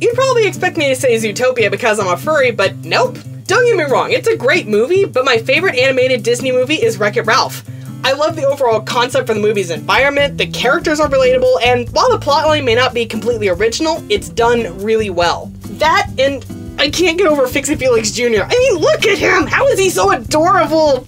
You'd probably expect me to say Zootopia because I'm a furry, but nope. Don't get me wrong, it's a great movie, but my favorite animated Disney movie is Wreck-It Ralph. I love the overall concept for the movie's environment, the characters are relatable, and while the plotline may not be completely original, it's done really well. That and I can't get over Fix-It Felix Jr. I mean, look at him! How is he so adorable?